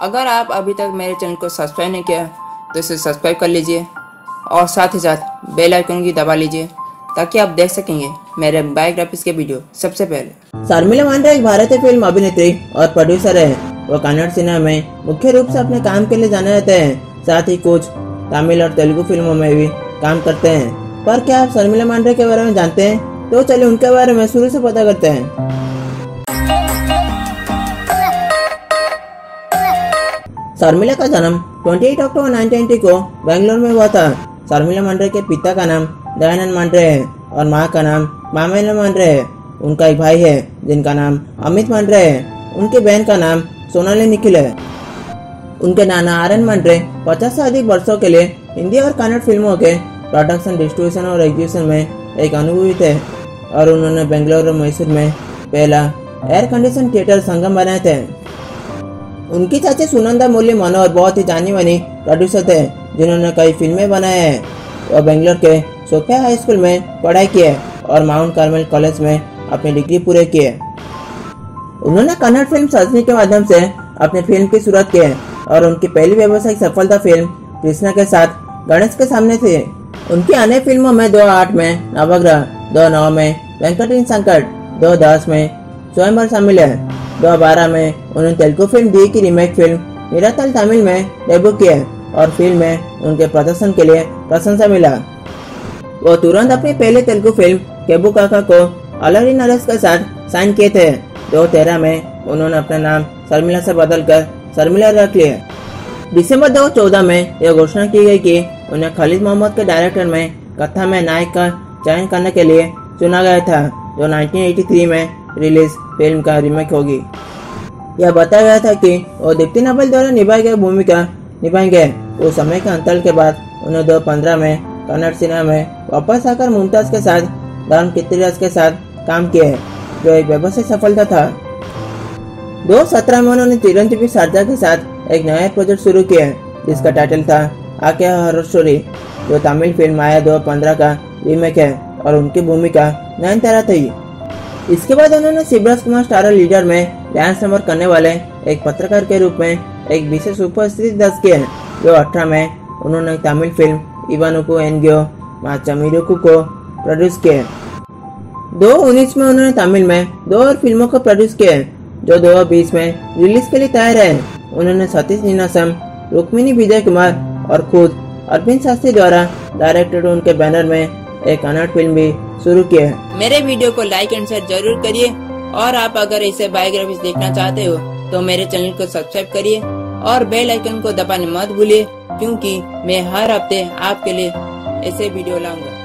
अगर आप अभी तक मेरे चैनल को सब्सक्राइब नहीं किया तो इसे सब्सक्राइब कर लीजिए और साथ ही साथ बेल आइकन की दबा लीजिए ताकि आप देख सकेंगे मेरे बायोग्राफिस के वीडियो सबसे पहले। शर्मिला मांड्रा एक भारतीय फ़िल्म अभिनेत्री और प्रोड्यूसर है। वो कन्नड़ सिनेमा में मुख्य रूप से अपने काम के लिए जाने जाते हैं। साथ ही कुछ तमिल और तेलुगु फ़िल्मों में भी काम करते हैं। पर क्या आप शर्मिला मांड्रा के बारे में जानते हैं? तो चलिए उनके बारे में शुरू से पता करते हैं। शर्मिला का जन्म 28 अक्टूबर 1990 को बेंगलोर में हुआ था। शर्मिला मांड्रे के पिता का नाम दयानंद मांड्रे है और माँ का नाम मामेला मांड्रे है। उनका एक भाई है, जिनका नाम अमित मांड्रे है। उनकी बहन का नाम सोनाली निखिल है। उनके नाना आर एन मांड्रे पचास से अधिक वर्षों के लिए हिंदी और कन्नड़ फ़िल्मों के प्रोडक्शन डिस्ट्रीब्यूशन और एग्जीबिशन में एक अनुभवी थे और उन्होंने बेंगलोर और मैसूर में पहला एयर कंडीशन थिएटर संगम बनाए थे। उनकी चाची सुनंदा मूल्य मनोहर बहुत ही जानी मानी प्रोड्यूसर थे, जिन्होंने कई फ़िल्में बनाए हैं। वह बेंगलोर के सोफिया हाई स्कूल में पढ़ाई की है और माउंट कार्मेल कॉलेज में अपनी डिग्री पूरे की है। उन्होंने कन्नड़ फ़िल्म सजनी के माध्यम से अपनी फ़िल्म की शुरुआत की है और उनकी पहली व्यावसायिक सफलता फ़िल्म कृष्णा के साथ गणेश के सामने थी। उनकी अन्य फ़िल्मों में दो आठ में नवग्रह, दो नौ में वेंकटेश संकट, दो दस में स्वयंवर शामिल है। 2012 में उन्होंने तेलुगु फ़िल्म दी की रीमेक फ़िल्म निरातल तमिल में डेब्यू किया और फ़िल्म में उनके प्रदर्शन के लिए प्रशंसा मिला। वो तुरंत अपनी पहली तेलुगु फ़िल्म केबू काका को अलरी नरेश के साथ साइन किए थे। दो तेरह में उन्होंने अपना नाम शर्मिला से बदलकर शर्मिला रख लिया। दिसंबर 2014 में यह घोषणा की गई कि उन्हें खालिद मोहम्मद के डायरेक्टर में कथा में नायक का चयन करने के लिए चुना गया था, जो 1983 में रिलीज़ फ़िल्म का रिमेक होगी। यह बताया गया था कि वो दीप्ति नवल द्वारा निभाई गई भूमिका निभाएँगे। उस समय के अंतर के बाद उन्हें 2015 में कन्नड़ सिनेमा में वापस आकर मुमताज़ के साथ धर्म कितराज के साथ काम किए जो एक व्यवसायिक सफलता था। 2017 में उन्होंने चिरंजीवी शारजा के साथ एक नया प्रोजेक्ट शुरू किया जिसका टाइटल था आके हर स्टोरी जो तमिल फ़िल्म आया 2015 का रीमेक है और उनकी भूमिका नयन नयनतारा थी। इसके बाद उन्होंने शिवराज कुमार स्टारर लीडर में डांस नंबर करने वाले एक पत्रकार के रूप में एक विशेष उपस्थिति दर्ज की है। जो अठारह में उन्होंने तमिल फ़िल्म इवानुको एनगियो माचामिरुकु को प्रोड्यूस किया दो उन्नीस में उन्होंने तमिल में दो और फ़िल्मों को प्रोड्यूस किया जो दो बीस में रिलीज़ के लिए तैयार है। उन्होंने सतीश नीनासम रुक्मिनी विजय कुमार और खुद अरविंद शास्त्री द्वारा डायरेक्टेड उनके बैनर में एक कन्नड़ फ़िल्म भी शुरू किया है। मेरे वीडियो को लाइक एंड शेयर ज़रूर करिए और आप अगर इसे बायोग्राफी देखना चाहते हो तो मेरे चैनल को सब्सक्राइब करिए और बेल आइकन को दबाने मत भूलिए, क्योंकि मैं हर हफ़्ते आपके लिए ऐसे वीडियो लाऊँगा।